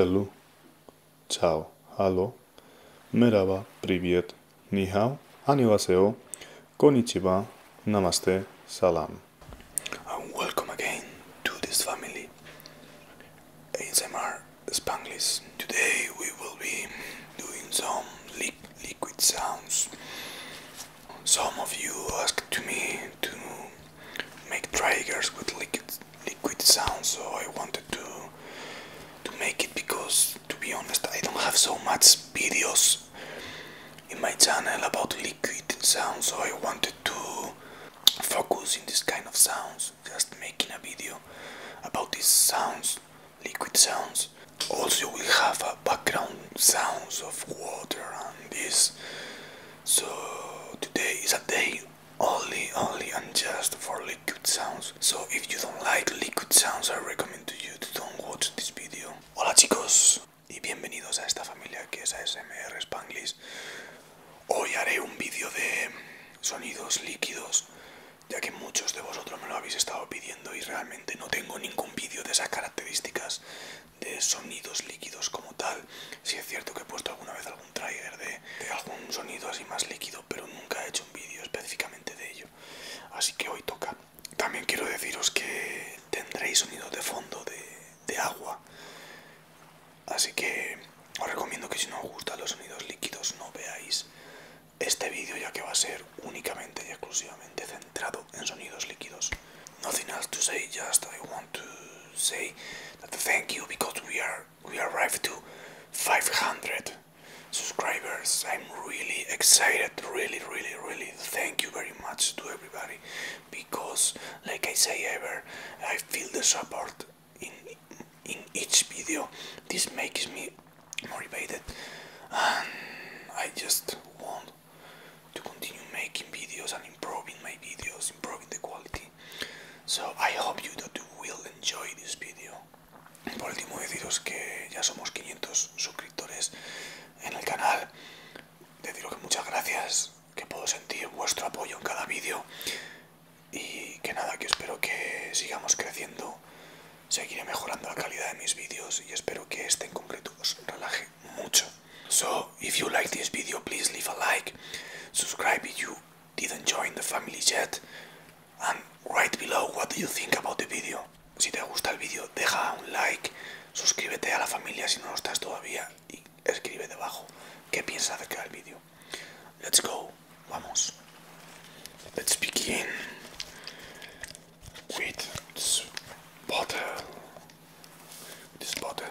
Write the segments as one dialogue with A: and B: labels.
A: Salut. Čau. Halo. Meraba. Priviet. Nihao. Annyeonghaseyo. Konnichiwa. Namaste. Salam.
B: My channel about liquid sounds, so I wanted to focus in this kind of sounds, just making a video about these sounds, liquid sounds. Also, we have a background sounds of water and this. So today is a day only, only and just for liquid sounds. So if you don't like liquid sounds, I recommend to you to don't watch this video. Hola chicos y bienvenidos a esta familia que es ASMR Spanglish. Hoy haré un vídeo de sonidos líquidos, ya que muchos de vosotros me lo habéis estado pidiendo y realmente no tengo ningún vídeo de esas características de sonidos líquidos como tal. Sí es cierto que he puesto alguna vez algún trailer de, algún sonido así más líquido, pero nunca he hecho un vídeo específicamente de ello. Así que hoy toca. También quiero deciros que tendréis sonidos de fondo de agua. Ser únicamente y exclusivamente centrado en sonidos líquidos. Nothing else to say, just I want to say that thank you because we are we arrived to 500 subscribers. I'm really excited, really, really, really. Thank you very much to everybody because, like I say ever, I feel the support in in each video. This makes me motivated, and I just want to continue making videos and improving my videos, improving the quality. So I hope you that you will enjoy this video. Por último deciros que ya somos 500 suscriptores en el canal. Deciros que muchas gracias, que puedo sentir vuestro apoyo en cada vídeo y que nada, que espero que sigamos creciendo. Seguiré mejorando la calidad de mis vídeos y espero que este en concreto os relaje mucho. So, if you like this video, please leave a like, subscribe if you didn't join the family yet, and write below what do you think about the video. Si te gusta el vídeo, deja un like, suscríbete a la familia si no lo estás todavía y escribe debajo qué piensas acerca del vídeo. Let's go, vamos. Let's begin with this bottle, this bottle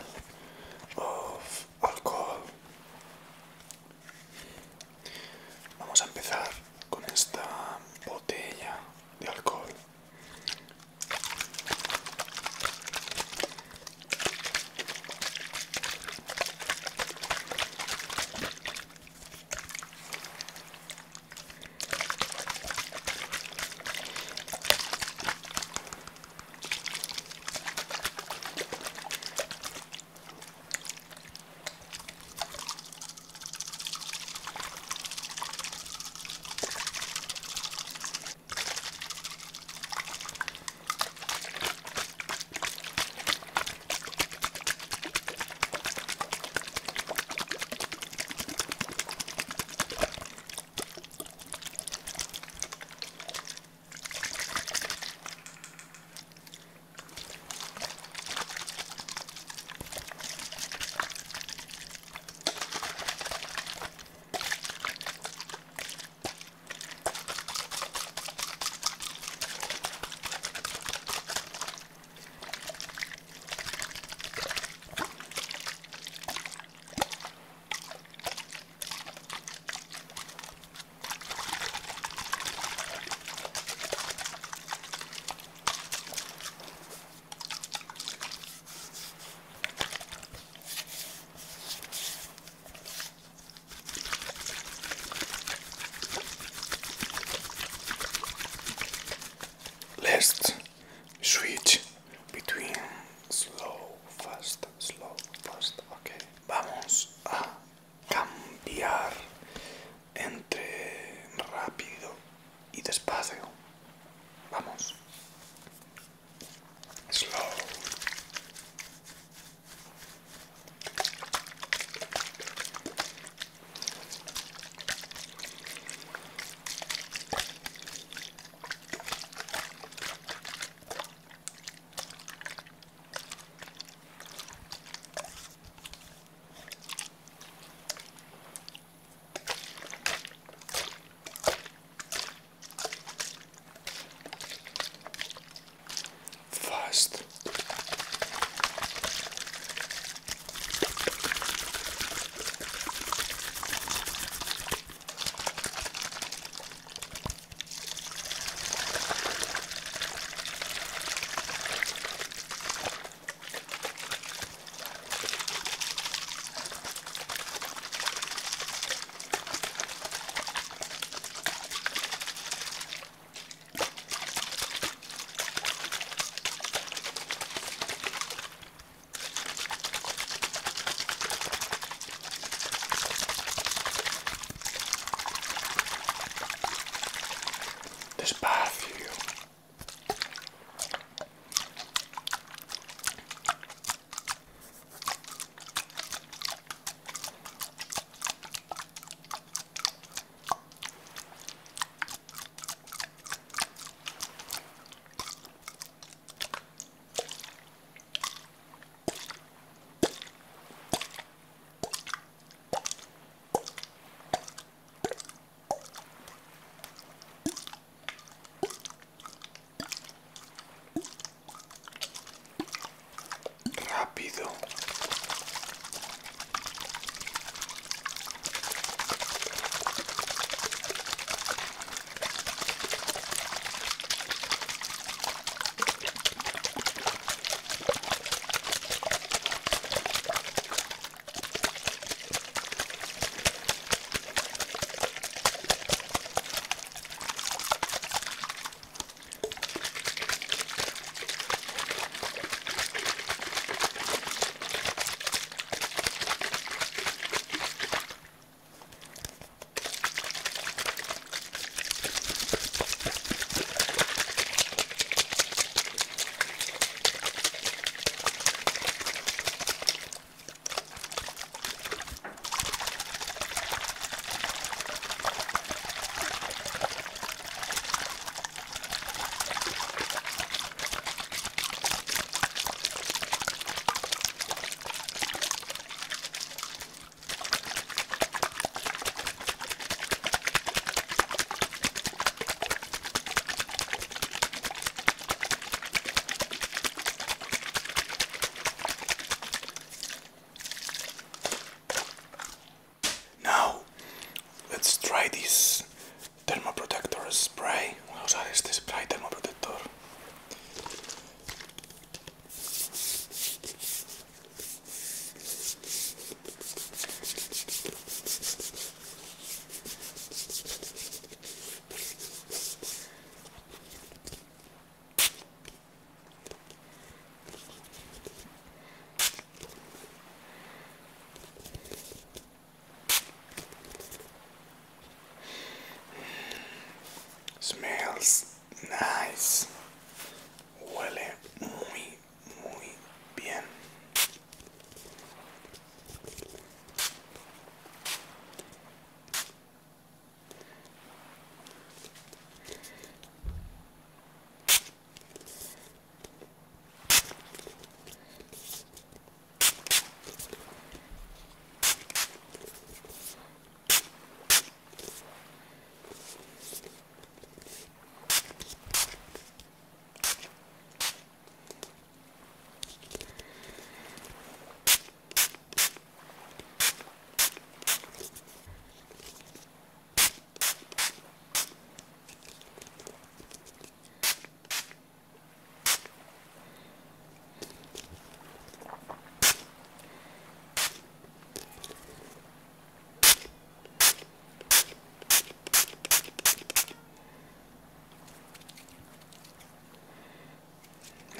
B: this path. here.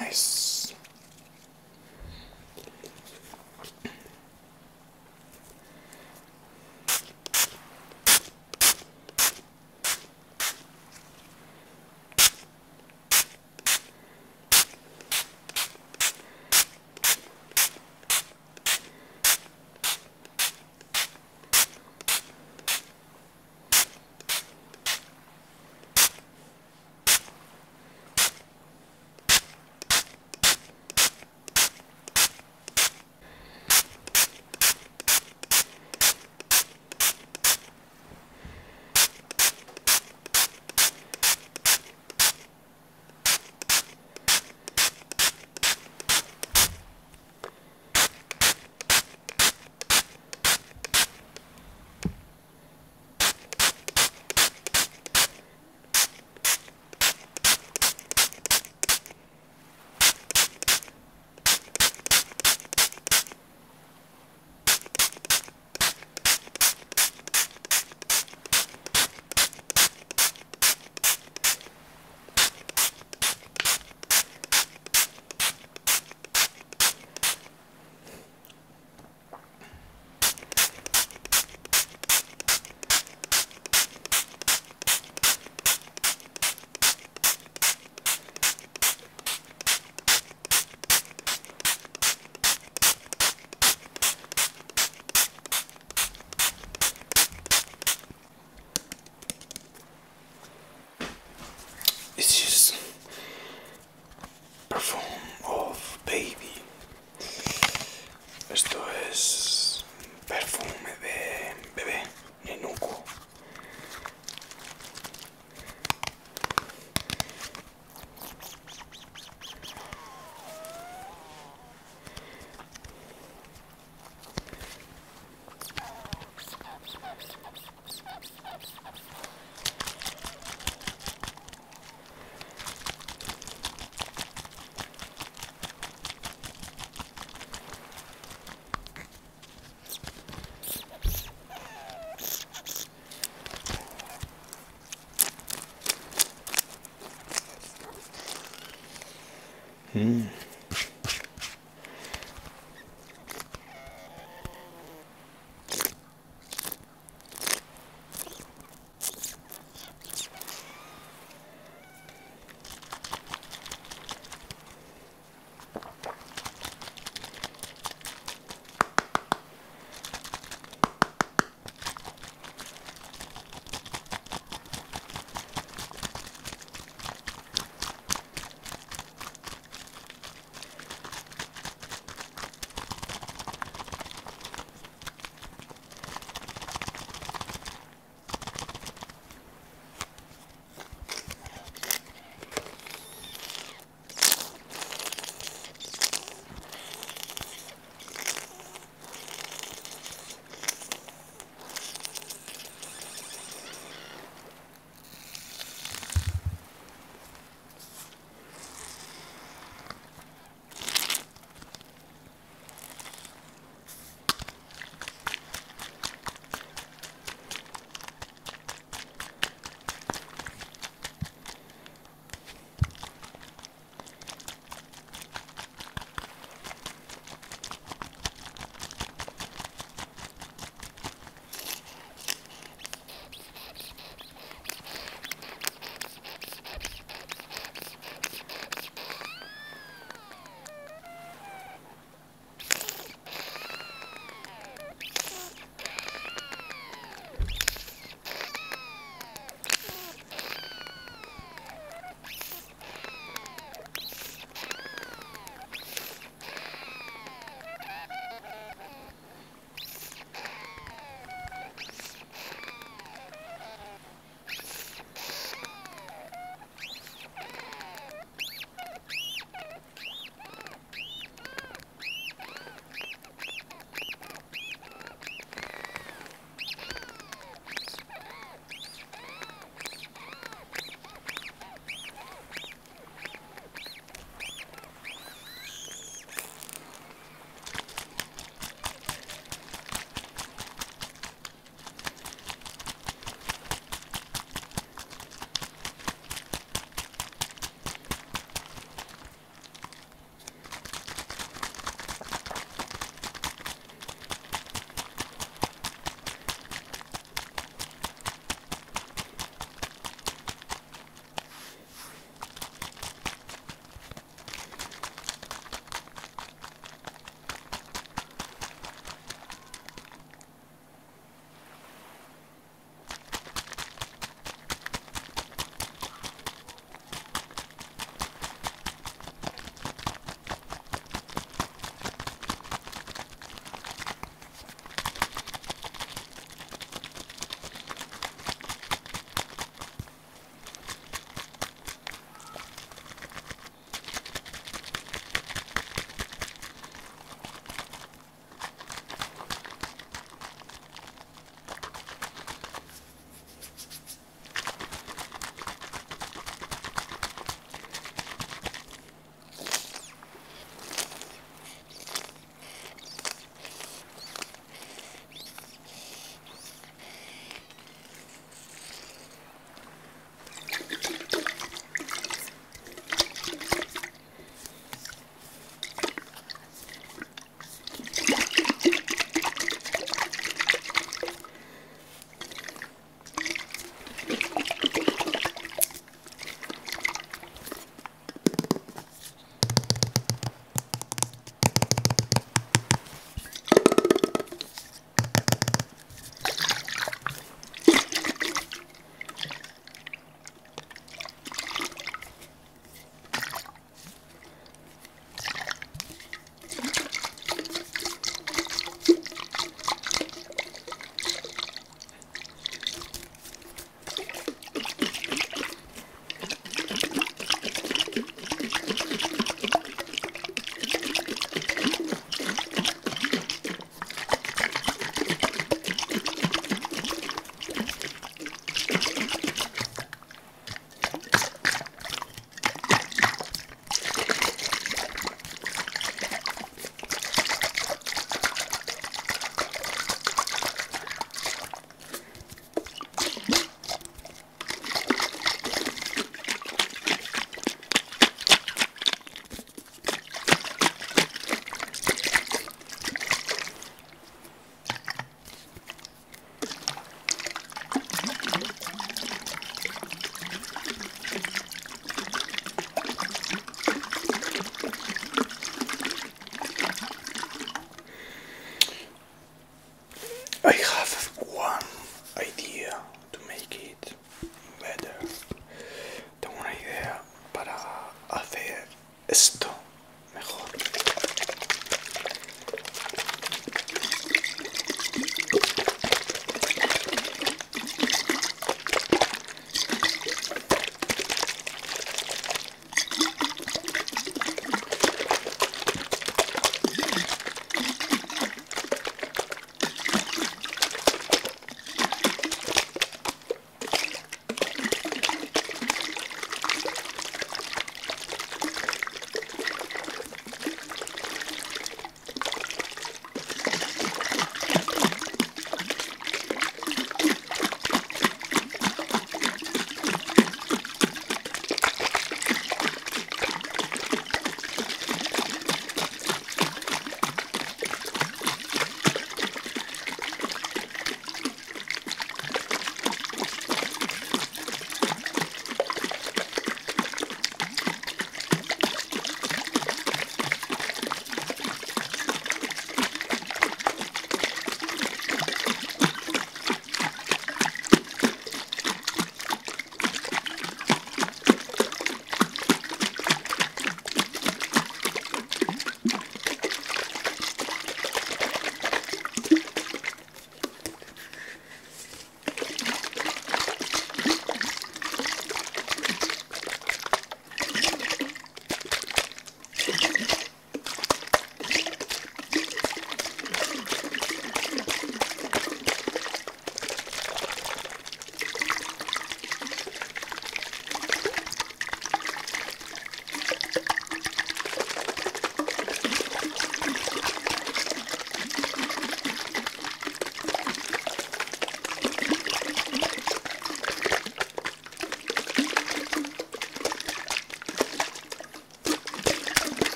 B: Nice.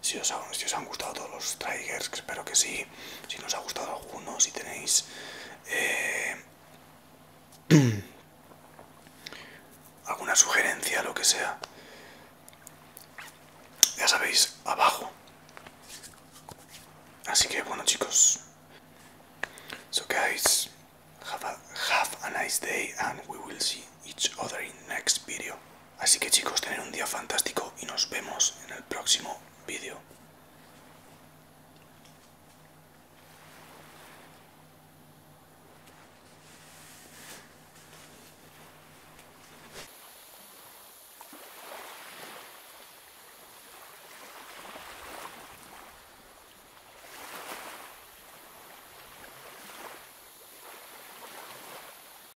B: Si os, han gustado todos los triggers, espero que sí, si no os ha gustado alguno, si tenéis... Eh, alguna sugerencia, lo que sea. Ya sabéis, abajo. Así que bueno chicos. So guys, have a, have a nice day and we will see each other in next video. Así que chicos, tener un día fantástico y nos vemos en el próximo vídeo.